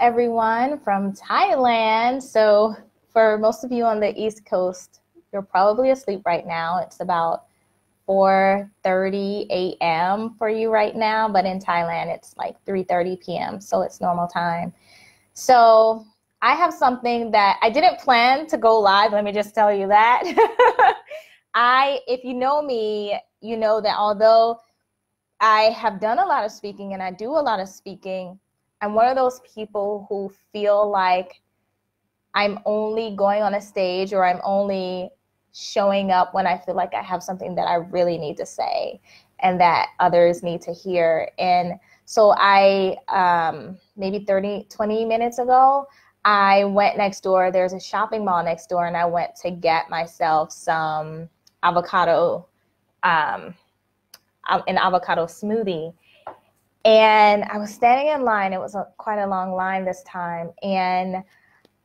everyone from Thailand. So, for most of you on the East Coast, you're probably asleep right now. It's about 4:30 a.m. for you right now, but in Thailand it's like 3:30 p.m. So it's normal time. So, I have something that I didn't plan to go live, let me just tell you that. I if you know me, you know that although I have done a lot of speaking and I do a lot of speaking, I'm one of those people who feel like I'm only going on a stage or I'm only showing up when I feel like I have something that I really need to say and that others need to hear. And so I, um, maybe 30, 20 minutes ago, I went next door. There's a shopping mall next door, and I went to get myself some avocado, um, an avocado smoothie. And I was standing in line. It was a, quite a long line this time. And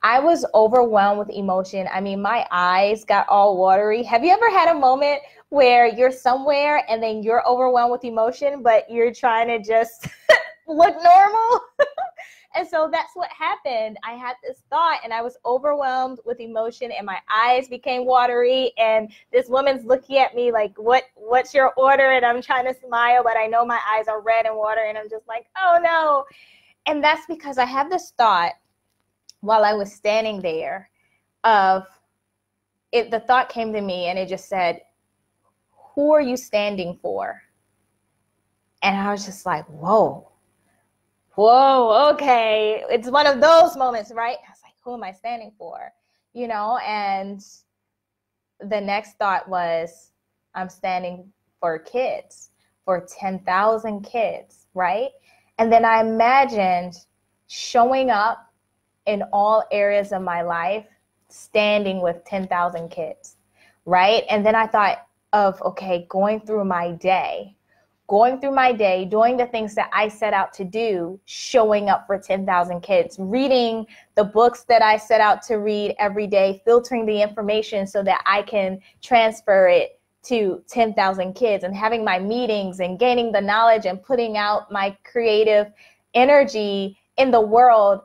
I was overwhelmed with emotion. I mean, my eyes got all watery. Have you ever had a moment where you're somewhere and then you're overwhelmed with emotion, but you're trying to just look normal? And so that's what happened. I had this thought and I was overwhelmed with emotion and my eyes became watery and this woman's looking at me like, "What what's your order?" and I'm trying to smile, but I know my eyes are red and water and I'm just like, "Oh no." And that's because I had this thought while I was standing there of it the thought came to me and it just said, "Who are you standing for?" And I was just like, "Whoa." Whoa, okay. It's one of those moments, right? I was like, who am I standing for? You know, and the next thought was, I'm standing for kids, for 10,000 kids, right? And then I imagined showing up in all areas of my life, standing with 10,000 kids, right? And then I thought of, okay, going through my day, going through my day, doing the things that I set out to do, showing up for 10,000 kids, reading the books that I set out to read every day, filtering the information so that I can transfer it to 10,000 kids, and having my meetings and gaining the knowledge and putting out my creative energy in the world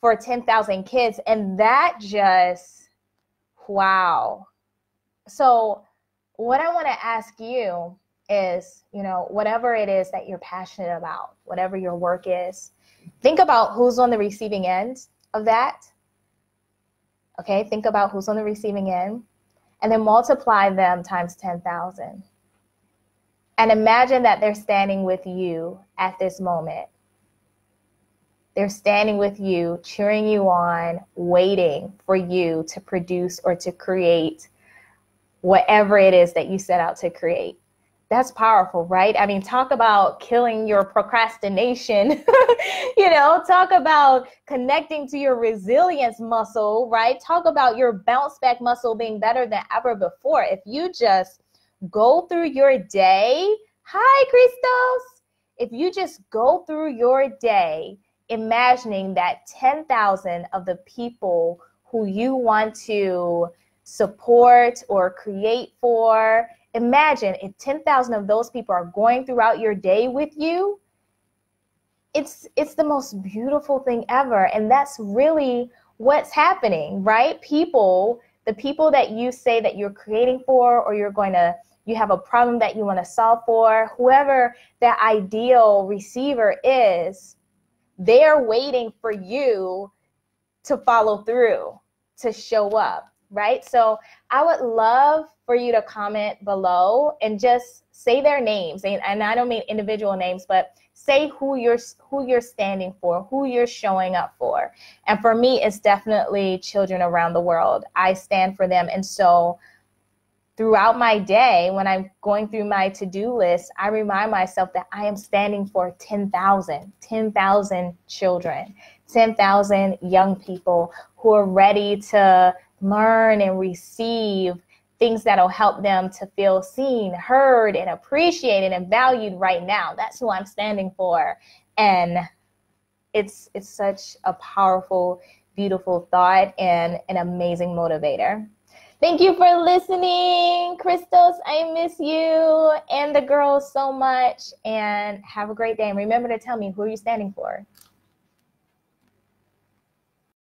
for 10,000 kids. And that just, wow. So, what I want to ask you is, you know, whatever it is that you're passionate about, whatever your work is, think about who's on the receiving end of that. Okay, think about who's on the receiving end and then multiply them times 10,000. And imagine that they're standing with you at this moment. They're standing with you, cheering you on, waiting for you to produce or to create whatever it is that you set out to create that's powerful, right? I mean, talk about killing your procrastination, you know, talk about connecting to your resilience muscle, right? Talk about your bounce back muscle being better than ever before. If you just go through your day, hi, Christos. If you just go through your day imagining that 10,000 of the people who you want to support or create for imagine if 10,000 of those people are going throughout your day with you it's it's the most beautiful thing ever. And that's really what's happening right? People the people that you say that you're creating for or you're going to you have a problem that you want to solve for whoever that ideal receiver is they're waiting for you to follow through to show up right? So I would love for you to comment below and just say their names. And, and I don't mean individual names, but say who you're who you're standing for, who you're showing up for. And for me, it's definitely children around the world. I stand for them. And so throughout my day, when I'm going through my to-do list, I remind myself that I am standing for 10,000, 10,000 children, 10,000 young people who are ready to learn and receive things that'll help them to feel seen, heard, and appreciated and valued right now. That's who I'm standing for. And it's it's such a powerful, beautiful thought and an amazing motivator. Thank you for listening, Christos. I miss you and the girls so much. And have a great day. And remember to tell me who are you standing for.